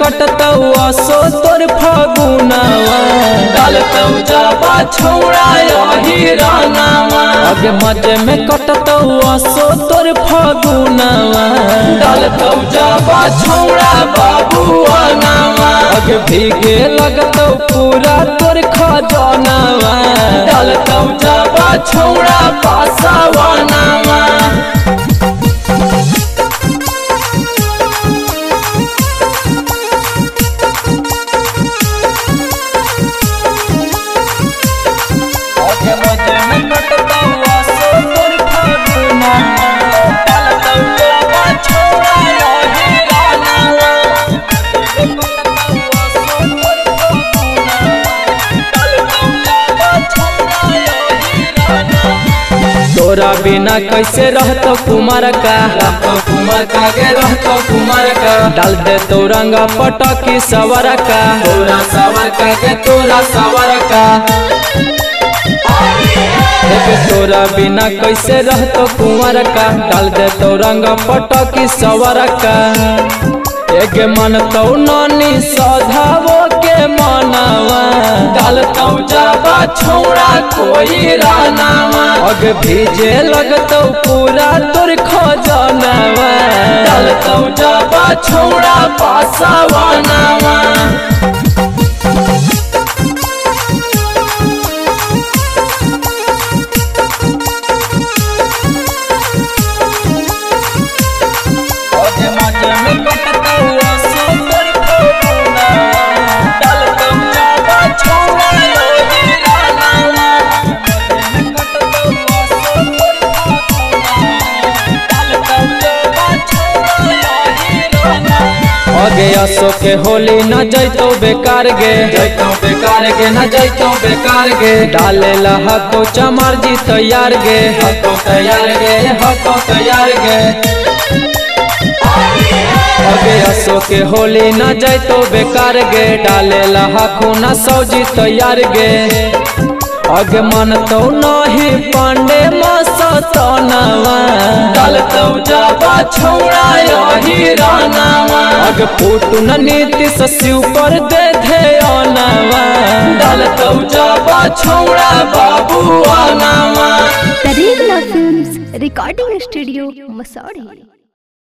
कटतौ असो तोर फगुनावा। डालतौ जाबा छौड़ा यही रानावा। अगे मज़े में कटतौ असो तोर फगुनावा। डालतौ जाबा छौड़ा बाबुआ नावा अगे भीगे लगतौ पूरा तोर खजनावा। डालतौ जाबा छौड़ा पासावा तोरा बिना कैसे रहतो कुमार का? कुमार का गे रहतौ कुमार का डाल दे तो रंगा पटकी सवर का। तोरा सवर का गे तोरा सवर का तोरा बिना कैसे रहतो कुमार का। डाल दे तो रंगा पटकी सवर का। एक मन तो नानी सधावो के मनावा डालतौ जाबा छोड़ा कोई रानावा अग भीजे लगतौ पूरा तोर खजनावा तो जाबा छोड़ा पासावा नावा अगे असो के होली न जैतो बेकार गे। जैतौ बेकार गे न जैतौ बेकार गे। डाले लहको चमार जी तैयार गे। हको तैयार गे हको तैयार गे। अगे असो के होली न जैतो बेकार गे। डाले लहको न सौजी तैयार गे। अगे मन तो नहीं पांडे मसतनवा डालतौ जाबा छौड़ा यही रानावा अग फूटू न नीति शिव पर दे छौड़ा Recording Studio, Masari.